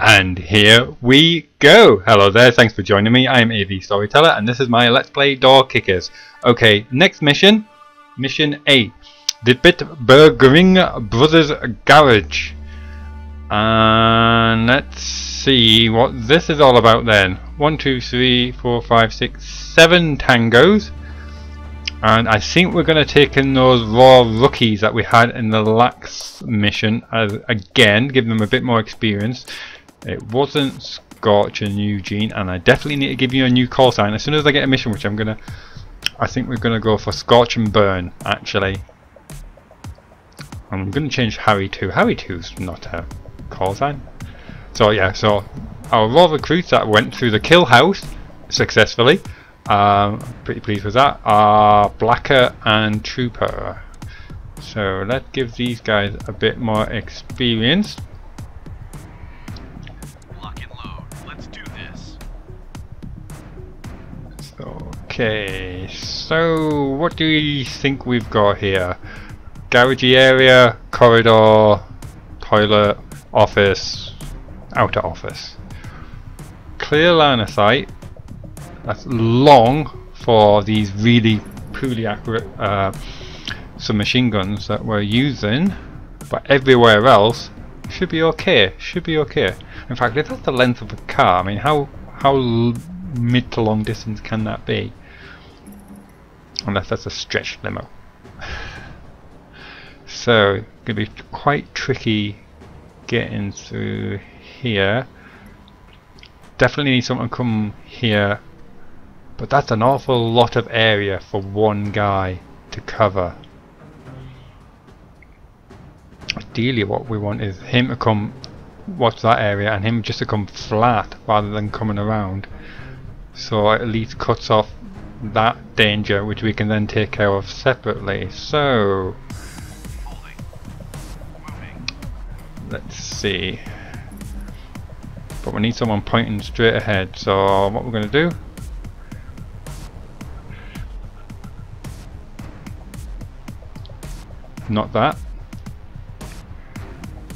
And here we go! Hello there, thanks for joining me. I'm AV Storyteller and this is my Let's Play Door Kickers. Okay, next mission. Mission A. The Bitburgring Brothers Garage. And let's see what this is all about then. One, two, three, four, five, six, seven tangos. And I think we're going to take in those raw rookies that we had in the Lax mission as again, give them a bit more experience. It wasn't Scorch and Eugene, and I definitely need to give you a new call sign as soon as I get a mission, which I'm gonna. I think we're gonna go for Scorch and Burn actually. I'm gonna change Harry to Harry 2's not a call sign. So yeah, so our raw recruits that went through the kill house successfully. Um, pretty pleased with that. Are Blacker and Trooper. So let's give these guys a bit more experience. Lock and load. Let's do this. Okay, so what do you think we've got here? Garagey area, corridor, toilet, office, outer office. Clear line of sight. That's long for these really poorly accurate uh, submachine guns that we're using, but everywhere else should be okay. Should be okay. In fact, if that's the length of a car, I mean, how how mid to long distance can that be? unless that's a stretch limo. so, to be quite tricky getting through here. Definitely need someone to come here, but that's an awful lot of area for one guy to cover. Ideally what we want is him to come watch that area and him just to come flat rather than coming around so at least cuts off that danger which we can then take care of separately. So let's see. But we need someone pointing straight ahead. So what we're going to do not that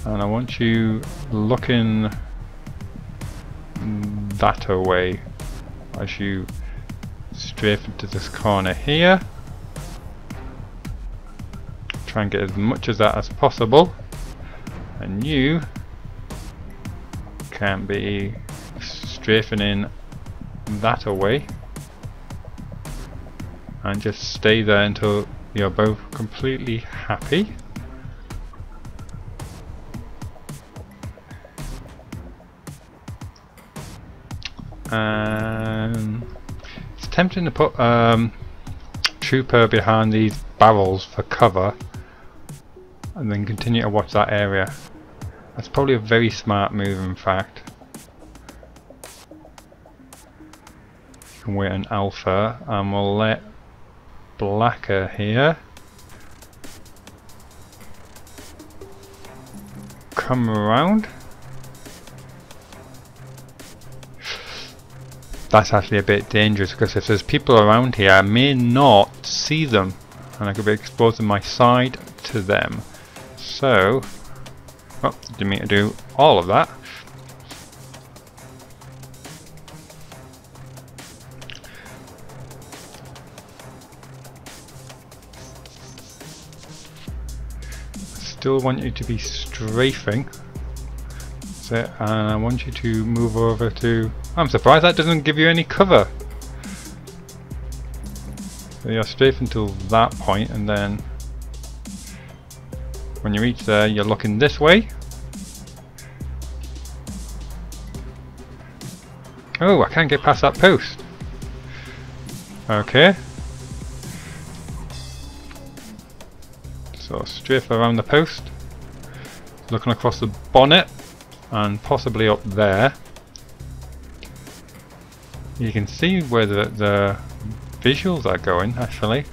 and I want you looking that away as you strafe into this corner here. Try and get as much of that as possible. And you can be strafing in that away. And just stay there until you're both completely happy. And it's tempting to put um, Trooper behind these barrels for cover and then continue to watch that area. That's probably a very smart move in fact. You can wait an alpha and we'll let Blacker here. Come around. That's actually a bit dangerous because if there's people around here I may not see them and I could be exposing my side to them. So oh, didn't mean to do all of that still want you to be strafing and I want you to move over to I'm surprised that doesn't give you any cover. So you're strafing until that point and then when you reach there you're looking this way. Oh, I can't get past that post. Okay. So strafe around the post. Looking across the bonnet and possibly up there. You can see where the, the visuals are going actually.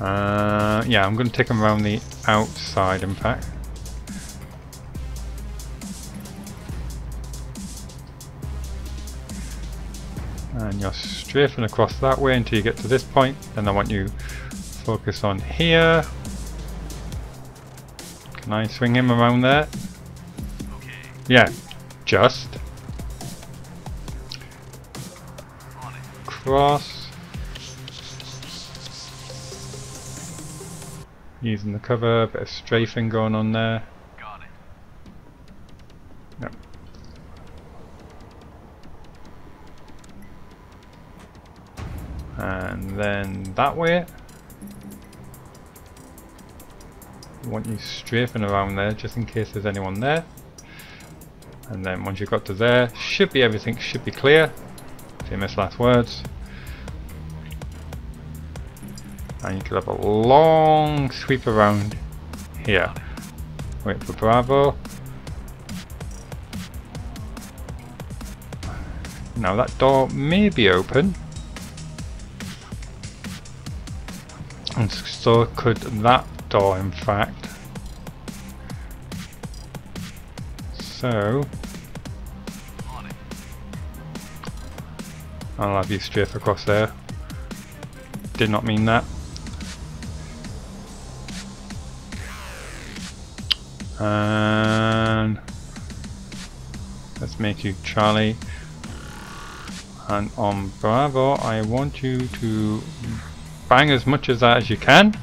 Uh, yeah, I'm going to take them around the outside in fact. And you're strafing across that way until you get to this point. Then I want you focus on here. Can I swing him around there? Okay. yeah just cross. Using the cover, a bit of strafing going on there then that way. I want you strafing around there just in case there's anyone there. And then once you've got to there, should be everything should be clear. Famous last words. And you could have a long sweep around here. Wait for Bravo. Now that door may be open. And so could that door in fact. So I'll have you strafe across there. Did not mean that. And let's make you Charlie. And on Bravo, I want you to bang as much as that as you can.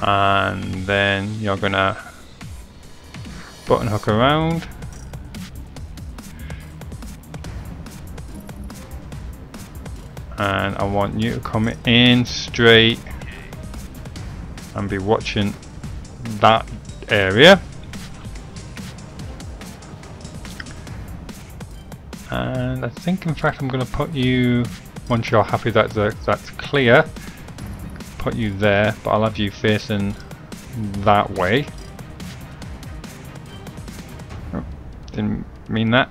And then you're gonna button hook around. and I want you to come in straight and be watching that area and I think in fact I'm to put you once you're happy that the, uh, that's clear. Put you there but I'll have you facing that way. Oh, didn't mean that.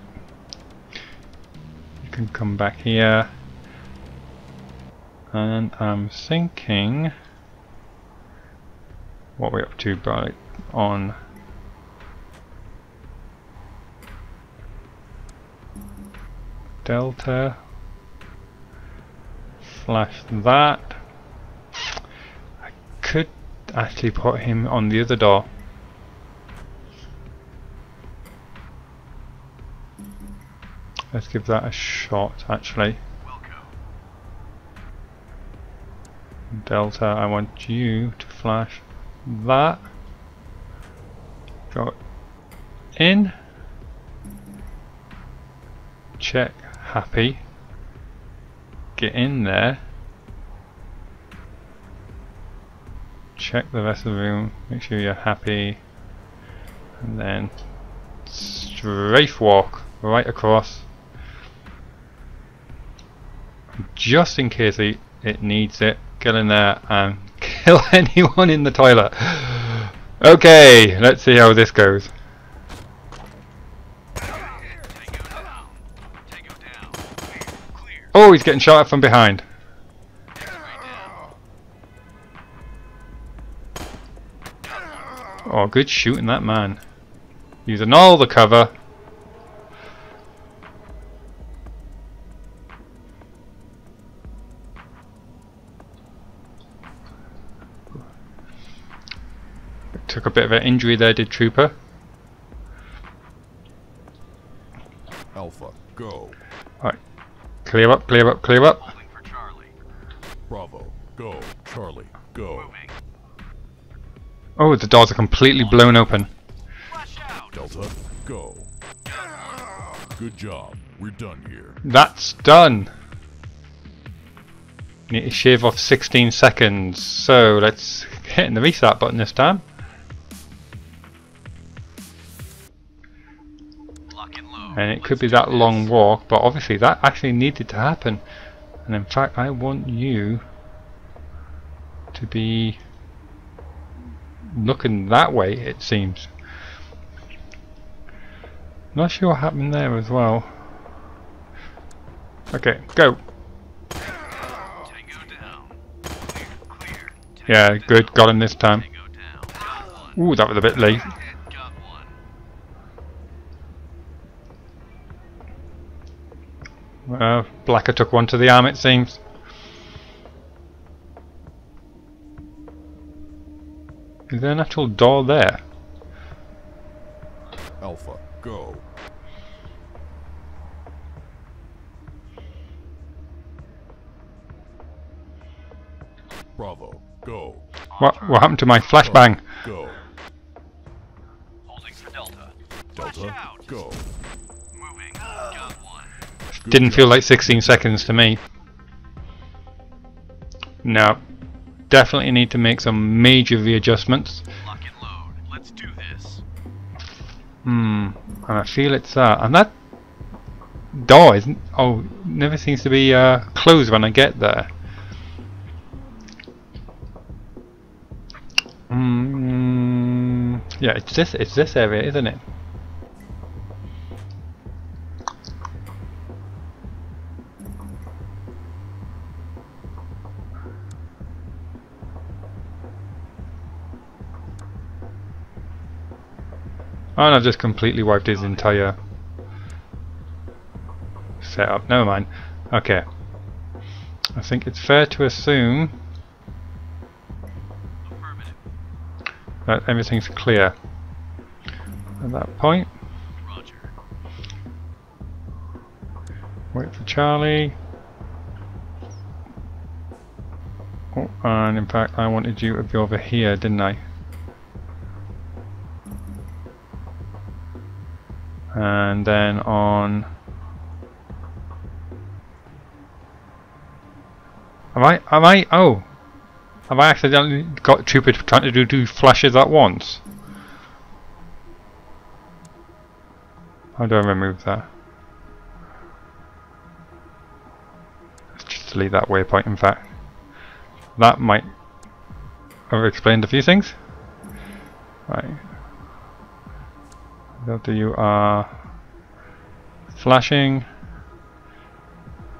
You can come back here. And I'm thinking what we're up to by on Delta flash that I could actually put him on the other door let's give that a shot actually Delta, I want you to flash that. Go in. Check happy. Get in there. Check the rest of the room. Make sure you're happy. And then strafe walk right across. Just in case it, it needs it get in there and kill anyone in the toilet. Okay, let's see how this goes. Tango down. Tango down. Clear. Clear. Oh, he's getting shot at from behind. Oh, good shooting that man. Using all the cover. Took a bit of an injury there, did Trooper. Alpha, go. Clear up, clear up, clear up. Holding for Charlie. Bravo, go. Charlie, go. Moving. Oh, the doors are completely blown open. Delta, go. Good job. We're done here. That's done. Need to shave off 16 seconds. So let's hit the restart button this time. And it could be that long walk, but obviously that actually needed to happen. And in fact, I want you to be looking that way, it seems. Not sure what happened there as well. Okay, go. Yeah, good, got him this time. Ooh, that was a bit late. Uh, Blacker took one to the arm, it seems. Is there an actual door there? Alpha, go. Bravo, go. What what happened to my flashbang? Go. Holding for Delta. Watch Delta, out. go. Didn't feel like 16 seconds to me. No. Definitely need to make some major readjustments. Lock and load. Let's do this. Hmm. And I feel it's that. And that door isn't. Oh, never seems to be uh, closed when I get there. Hmm. Yeah, it's this. It's this area, isn't it? Oh, and I've just completely wiped his entire setup. Never mind. Okay. I think it's fair to assume that everything's clear. At that point, wait for Charlie. Oh, and in fact, I wanted you to be over here, didn't I? And then on. Am I? Am I? Oh, have I accidentally got Trooper trying to do two flashes at once? How do I remove that? Let's just delete that waypoint. In fact, that might have explained a few things. Right. Delta, you are flashing,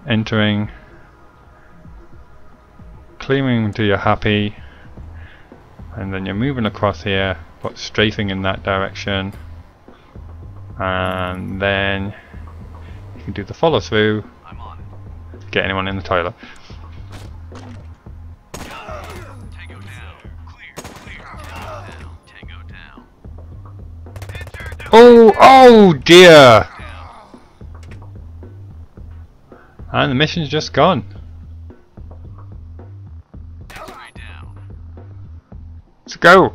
entering, claiming until you're happy, and then you're moving across here, but strafing in that direction, and then you can do the follow through, I'm on it. get anyone in the toilet. Oh, oh dear! And the mission's just gone. Let's go!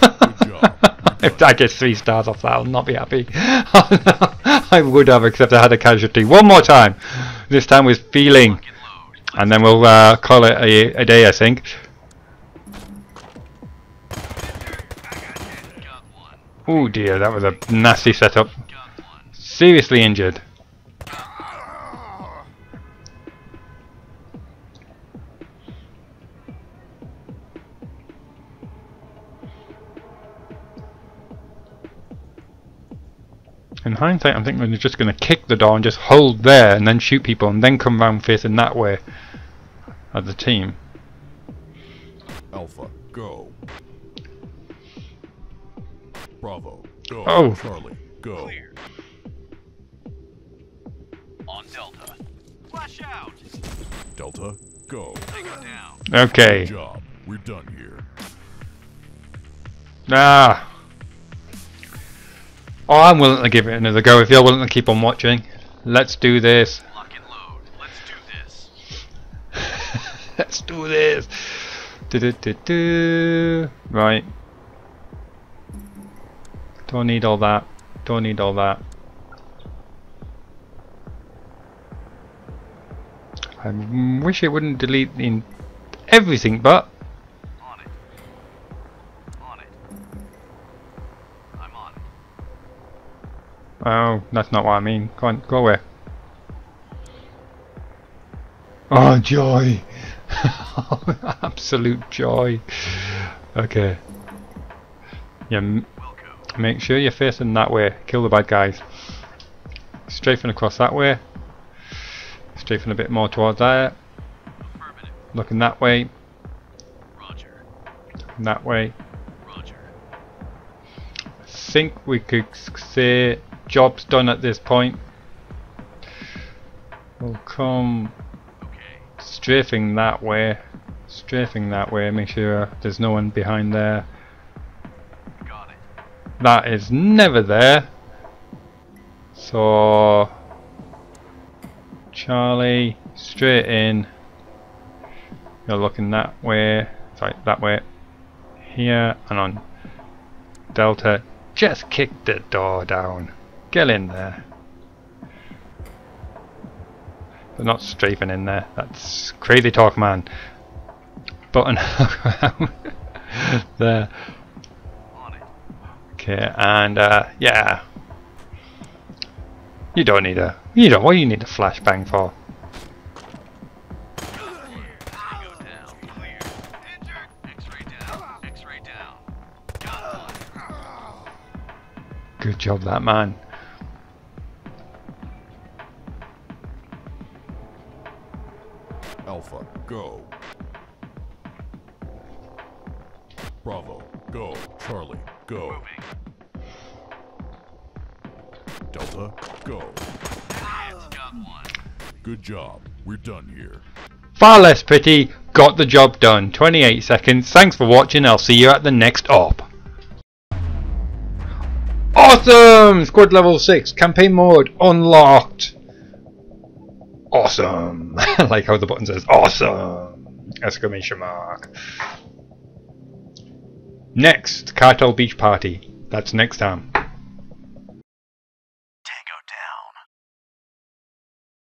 If I get three stars off that, I'll not be happy. I would have, except I had a casualty. One more time! This time with feeling. And then we'll uh, call it a, a day, I think. Oh dear, that was a nasty setup. Seriously injured. In hindsight, I'm thinking we're just going to kick the door and just hold there and then shoot people and then come round facing that way as a team. Alpha, go. Bravo, go. Oh. Charlie, go. Clear. On Delta. Flash out. Delta, go. Okay. Good job. We're done here. Ah. Oh, I'm willing to give it another go if you're willing to keep on watching. Let's do this. Lock and load. Let's do this. Let's do this. Du-du-du-du. Right. Don't need all that. Don't need all that. I wish it wouldn't delete in everything, but oh, that's not what I mean. Go on, go away. Oh, joy! Absolute joy. Okay. Yeah, make sure you're facing that way. Kill the bad guys. Strafing across that way. Strafing a bit more towards there. Looking that way. Roger. that way. Roger. I think we could say job's done at this point. We'll come strafing that way. Strafing that way, make sure there's no one behind there. That is never there. So Charlie, straight in. You're looking that way. Sorry, that way. Here and on Delta. Just kick the door down. Get in there. They're not strafing in there. That's crazy talk, man. Button there. Okay, and uh, yeah. You don't need a. You don't. What do you need a flashbang for? Good job, that man. Good job. We're done here. Far less pretty. Got the job done. 28 seconds. Thanks for watching. I'll see you at the next op. Awesome! Squad level 6. Campaign mode unlocked. Awesome. I like how the button says awesome. Exclamation mark. Next, Cartel Beach Party. That's next time.